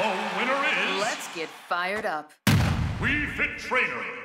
The winner is... Let's get fired up. We Fit Trainer.